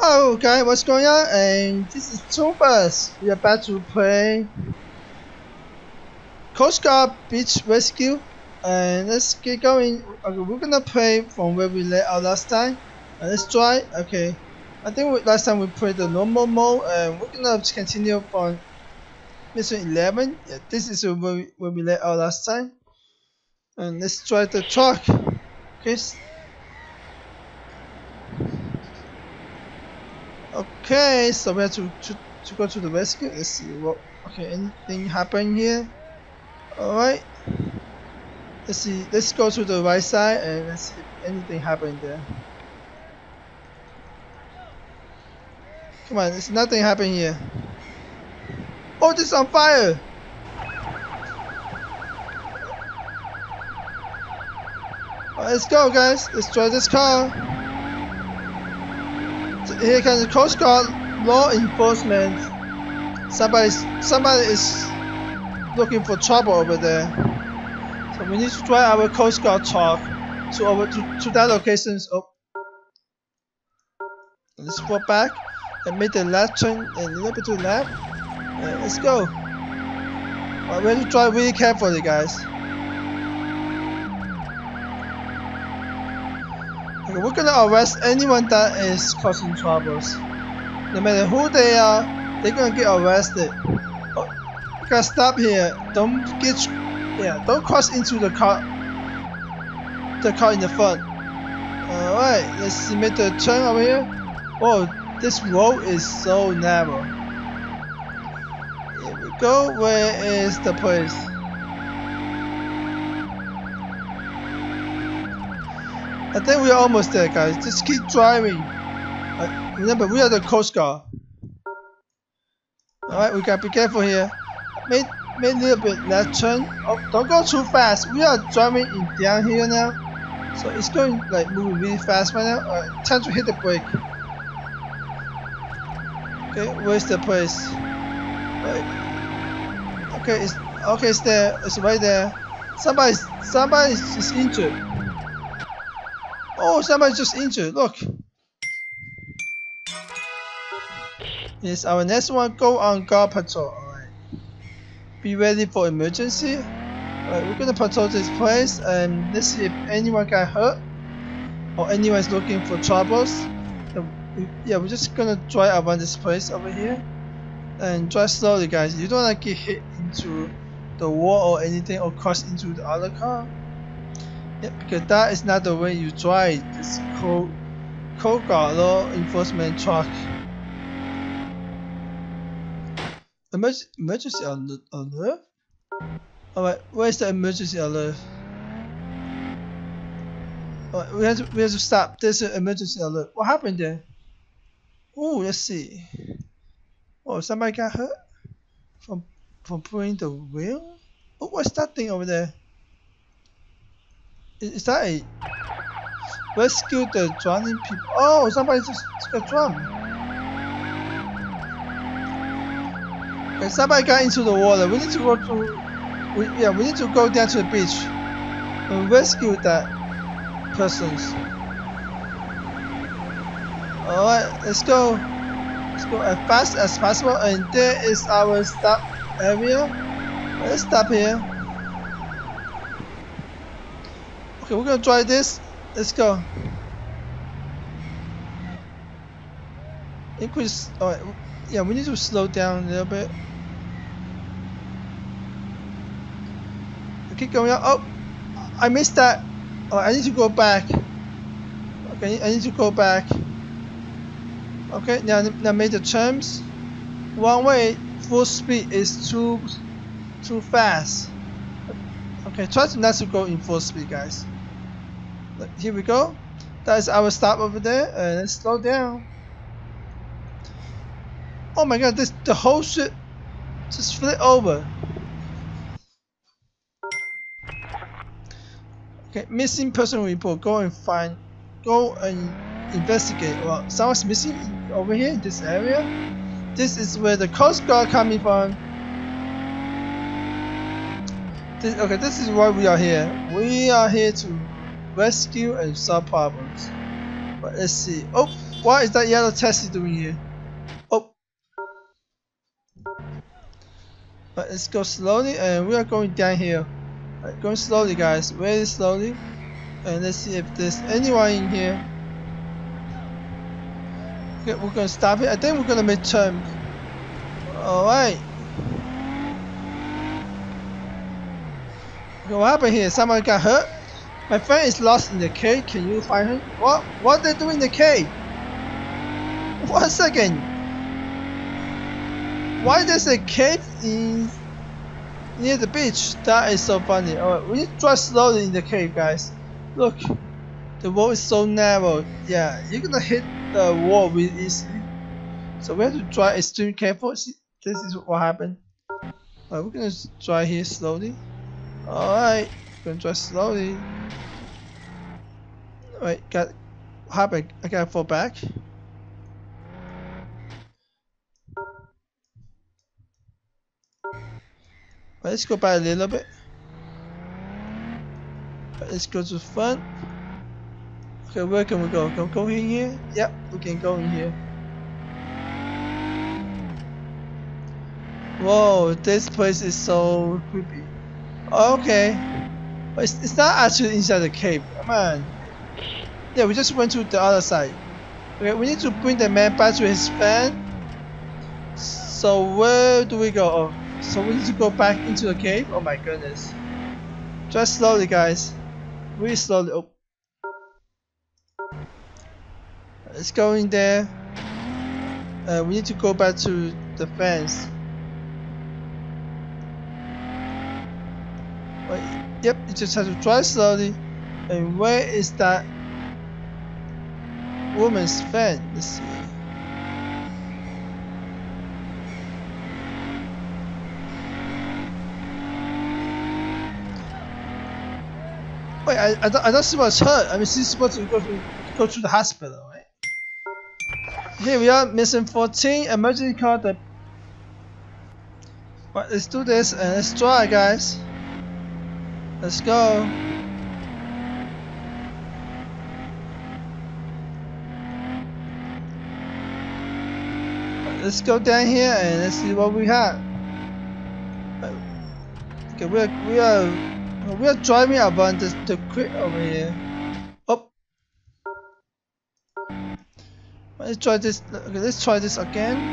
Hello guys, what's going on? And this is Tubas. We are about to play Coast Guard Beach Rescue. And let's get going. Okay, we're gonna play from where we left out last time. And let's try. Okay, I think we, last time we played the normal mode, and we're gonna continue from mission 11. Yeah, this is where we, where we left out last time. And let's try the truck. Okay. Okay, so we have to, to, to go to the rescue. Let's see what. Okay, anything happen here? Alright. Let's see. Let's go to the right side and let's see if anything happened there. Come on, there's nothing happening here. Oh, this is on fire! Right, let's go, guys. Let's try this car. Here comes the Coast Guard law enforcement. Somebody, somebody is looking for trouble over there. So we need to try our Coast Guard truck to over to, to that location. Oh. Let's go back and make the left turn and a little bit to the left. And let's go. Right, we have to drive really carefully, guys. Okay, we're gonna arrest anyone that is causing troubles. No matter who they are, they're gonna get arrested. Oh, you gotta stop here. Don't get, yeah, don't cross into the car, the car in the front. All right, let's make the turn over here. Whoa, this road is so narrow. Here we go. Where is the place? I think we're almost there, guys. Just keep driving. Uh, remember, we are the Coast Guard. Alright, we gotta be careful here. Make, make a little bit left turn. Oh, don't go too fast. We are driving in down here now. So it's going like moving really fast right now. Alright, time to hit the brake. Okay, where's the place? Okay, it's okay. It's there. It's right there. Somebody's somebody's just injured. Oh, somebody's just injured. Look. Yes, our next one. Go on guard patrol. Alright. Be ready for emergency. Alright, we're gonna patrol this place and let's see if anyone got hurt or anyone's looking for troubles. Yeah, we're just gonna drive around this place over here and drive slowly, guys. You don't want to get hit into the wall or anything or crash into the other car. Yeah, because that is not the way you drive this Coast, guard law enforcement truck. Emergency, emergency alert? alert? Alright, where's the emergency alert? Alright, we have to we have to stop. There's an emergency alert. What happened there? Oh, let's see. Oh, somebody got hurt from from pulling the wheel. Oh, what's that thing over there? Is, that a rescue the drowning people? Oh, somebody just got drowned. Okay, somebody got into the water. We need to go to. We, yeah, we need to go down to the beach and rescue that persons. Alright, let's go. Let's go as fast as possible. And there is our stop area. Let's stop here. Okay, we're gonna try this. Let's go. Increase. Alright, yeah, we need to slow down a little bit. Keep going up. Oh, I missed that. Oh, I need to go back. Okay, I need to go back. Okay, now now make the terms. One way full speed is too too fast. Okay, try to not to go in full speed, guys. Here we go. That is our stop over there. And let's slow down. Oh my god, this the whole shit just flip over. Okay, missing person report. Go and find. Go and investigate. Well, someone's missing over here in this area. This is where the Coast Guard coming from. This, okay, this is why we are here. We are here to rescue and solve problems. But let's see. Oh, what is that yellow taxi doing here? Oh. But let's go slowly and we are going down here. Right, going slowly guys, very slowly. And let's see if there's anyone in here. Okay, we're gonna stop it. I think we're gonna make turn. Alright. What happened here? Someone got hurt? My friend is lost in the cave. Can you find him? What? What they doing in the cave? One second. Why there's a cave in near the beach? That is so funny. Alright, we need to drive slowly in the cave, guys. Look, the wall is so narrow. Yeah, you're gonna hit the wall really easily. So we have to drive extremely careful. See, this is what happened. Alright, we're gonna drive here slowly. Alright, gonna drive slowly. Alright, got what happened? I gotta fall back. let's go back a little bit. Let's go to the front. Okay, where can we go? Can we go in here? Yep, we can go in here. Whoa, this place is so creepy. Okay. But it's, it's not actually inside the cave. Come on. Yeah, we just went to the other side. Okay, we need to bring the man back to his van. So where do we go? Oh, so we need to go back into the cave? Oh my goodness. Just slowly guys. Really slowly. Oh. Let's go in there. Uh, we need to go back to the fence. Wait, yep, you just have to drive slowly. And where is that woman's fan? Let's see. Wait, I, I, don't, I don't see what's hurt. I mean, she's supposed to go to go to the hospital, right? Here we are, mission 14, emergency call the... Right, let's do this and let's try, guys. Let's go. Let's go down here and let's see what we have. Okay, we are we are we are driving around the the creek over here. Oh, let's try this. Okay, let's try this again.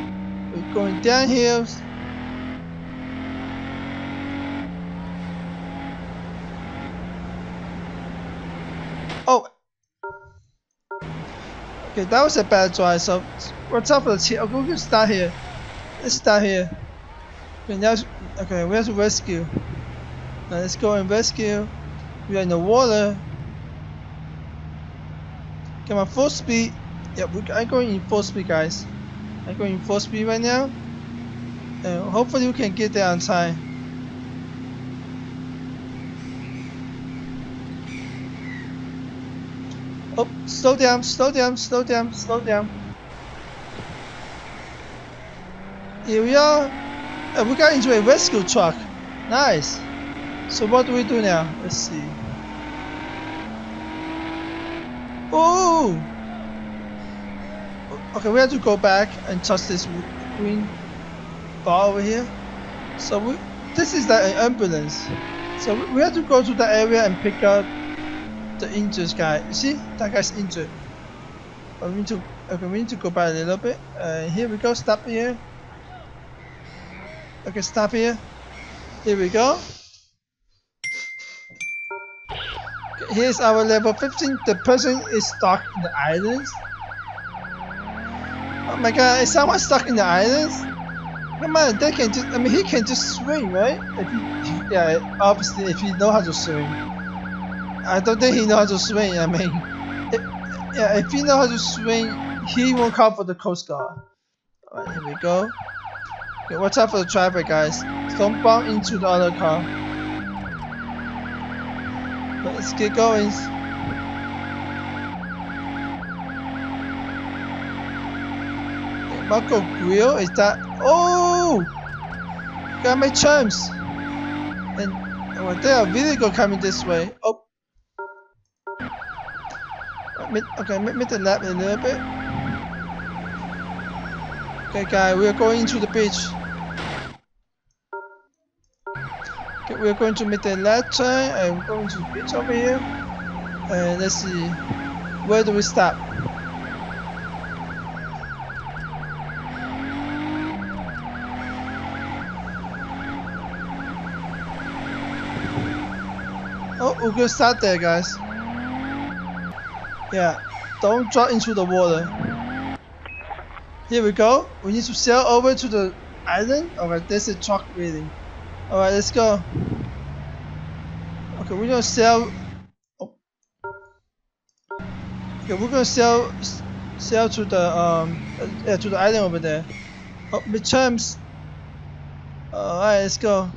We're going down here. Oh! That was a bad try, so what's up with the team? Okay, we can start here. Let's start here. Okay, now, okay, we have to rescue. Now let's go and rescue. We are in the water. Come on, full speed. Yep, we, I'm going in full speed, guys. I'm going in full speed right now. And hopefully we can get there on time. Oh, slow down, slow down, slow down, slow down. Here we are. Uh, we got into a rescue truck. Nice. So what do we do now? Let's see. Oh! Okay, we have to go back and touch this green bar over here. So we, this is the ambulance. So we have to go to the area and pick up the injured guy. You see, that guy's injured. But we need to okay, we need to go back a little bit. Uh, here we go. Stop here. Okay, stop here. Here we go. Okay, here's our level 15. The person is stuck in the islands. Oh my god, is someone stuck in the islands? Come on, they can just, I mean, he can just swim, right? If he, yeah, obviously, if he know how to swim. I don't think he knows how to swim, I mean, if, yeah, if he knows how to swim, he won't call for the Coast Guard. Alright, here we go. Okay, watch out for the traffic, guys. Don't bump into the other car. Let's get going. Marco Grill, is that? Oh! Got my chumps! And oh, well, they are good coming this way. Oh! Mid, okay, mid, mid the lap a little bit. Okay, guys, we are going to the beach. Okay, we are going to make the left turn and we're going to the beach over here. And let's see, where do we stop? Oh, we're gonna start there, guys. Yeah, don't drop into the water. Here we go. We need to sail over to the island. Alright, there's a truck waiting. Alright, let's go. Okay, we're gonna sail. Oh. Okay, we're gonna sail sail to the um uh, yeah to the island over there. Oh, midterms. Alright, let's go.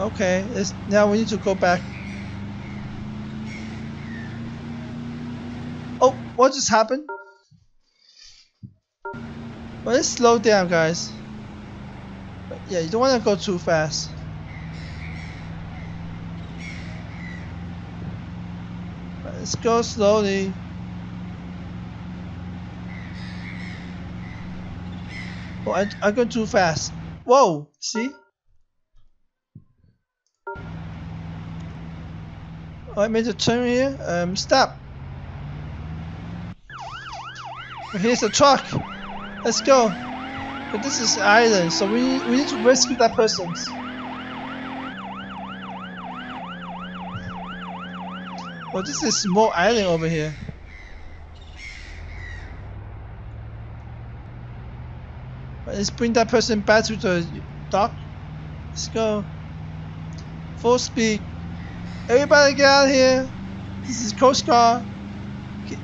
Okay, it's, now we need to go back. Oh, what just happened? Well, let's slow down, guys. But yeah, you don't want to go too fast. Let's go slowly. Oh, I, I go too fast. Whoa, see? I made a turn here. Um, stop. Here's a truck. Let's go. But this is island, so we we need to rescue that person. Well, this is small island over here. Let's bring that person back to the dock. Let's go. Full speed. Everybody get out of here. This is Coast Guard. Get,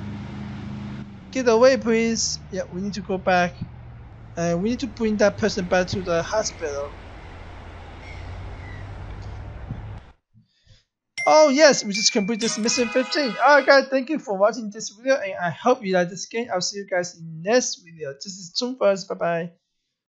get away, please. Yeah, we need to go back. And we need to bring that person back to the hospital. Oh yes, we just completed this mission 15. Alright guys, thank you for watching this video and I hope you like this game. I'll see you guys in next video. This is Chun Bye bye.